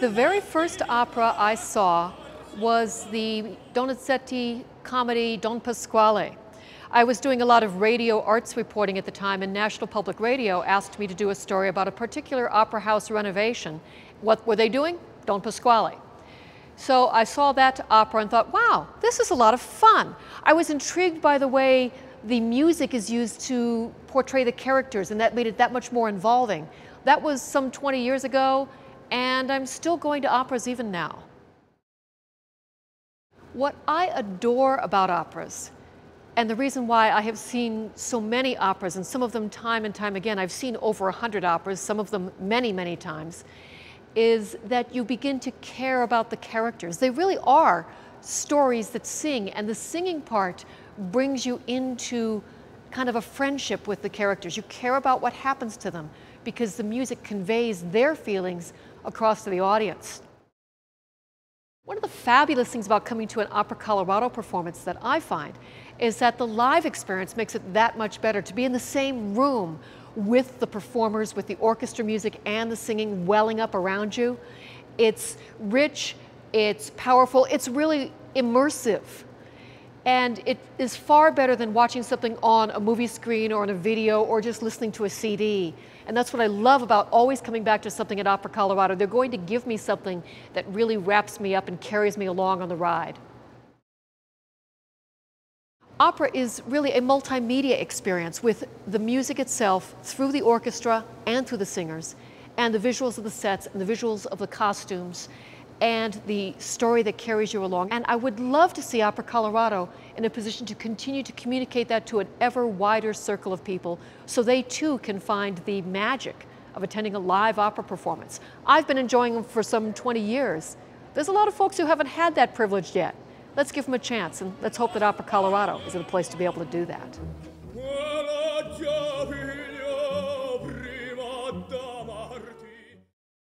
The very first opera I saw was the Donizetti comedy Don Pasquale. I was doing a lot of radio arts reporting at the time, and National Public Radio asked me to do a story about a particular opera house renovation. What were they doing? Don Pasquale. So I saw that opera and thought, wow, this is a lot of fun. I was intrigued by the way the music is used to portray the characters, and that made it that much more involving. That was some 20 years ago, and I'm still going to operas even now. What I adore about operas and the reason why I have seen so many operas, and some of them time and time again, I've seen over hundred operas, some of them many, many times, is that you begin to care about the characters. They really are stories that sing, and the singing part brings you into kind of a friendship with the characters. You care about what happens to them because the music conveys their feelings across to the audience. One of the fabulous things about coming to an Opera Colorado performance that I find is that the live experience makes it that much better to be in the same room with the performers, with the orchestra music and the singing welling up around you. It's rich, it's powerful, it's really immersive. And it is far better than watching something on a movie screen or on a video or just listening to a CD. And that's what I love about always coming back to something at Opera Colorado. They're going to give me something that really wraps me up and carries me along on the ride. Opera is really a multimedia experience with the music itself through the orchestra and through the singers, and the visuals of the sets and the visuals of the costumes and the story that carries you along. And I would love to see Opera Colorado in a position to continue to communicate that to an ever wider circle of people so they too can find the magic of attending a live opera performance. I've been enjoying them for some 20 years. There's a lot of folks who haven't had that privilege yet. Let's give them a chance and let's hope that Opera Colorado is a place to be able to do that.